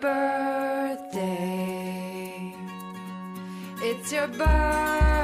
birthday. It's your birthday.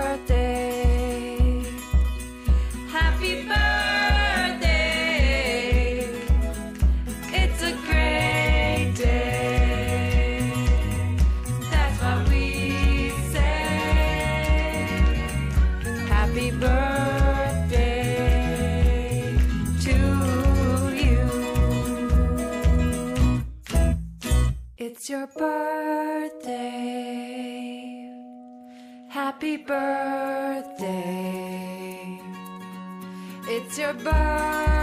Happy birthday. It's your birthday.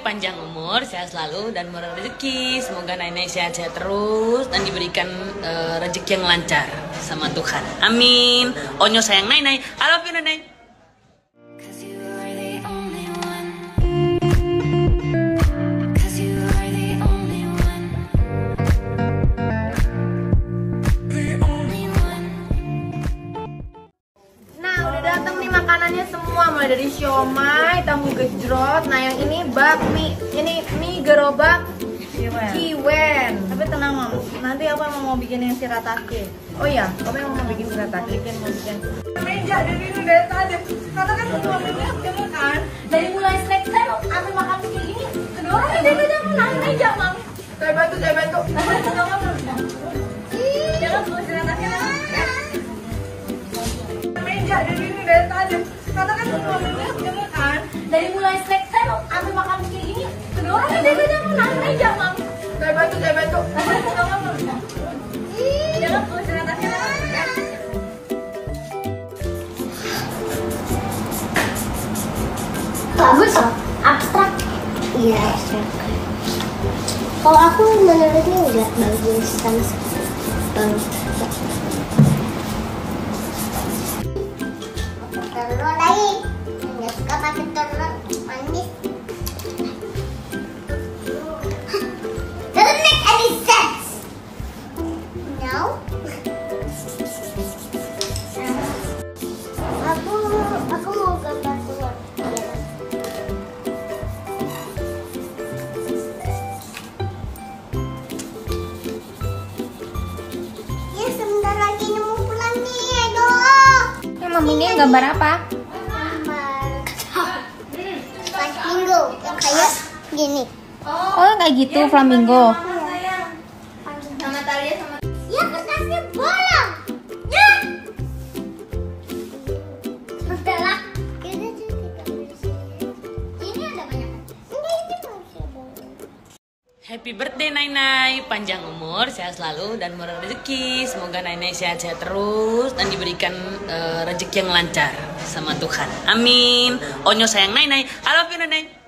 Panjang umur, sehat selalu dan murah rezeki. Semoga Nai sehat-sehat terus dan diberikan eh, rezeki yang lancar sama Tuhan. Amin. Onyo sayang Nai. I love you one. Nah, udah datang nih makanannya semua mulai dari siomay, tahu gejrot. Nah, yang ini bakmi. Ini mie gerobak. Ciwen. Tapi tenang mam, nanti apa emang mau bikin yang shirataki? Oh iya, kamu yang mau bikin shirataki? Bikin mau bikin. Meja dari ini dari tadi. Karena kan semua meja ketemu kan. Dari mulai snack time sampai makan kayak gini. Kedua orang itu jangan naik meja, Mam. Saya bantu, saya bantu. Abstrak kalau aku menurutnya nggak bagus sama sekali bagus telur lagi nggak suka pakai telur manis. Doesn't make any sense no Ini gambar apa? Gambar flamingo yang kayak gini. Oh kayak gitu flamingo. Happy birthday Nai Nai, panjang umur, sehat selalu dan murah rezeki. Semoga Nai Nai sehat-sehat terus dan diberikan eh, rezeki yang lancar sama Tuhan. Amin. Onyo sayang Nai Nai. I love you Nai.